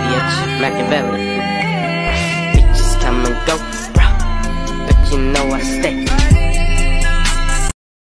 bitch, black and. Bitches come and go, bro, but you know I stay.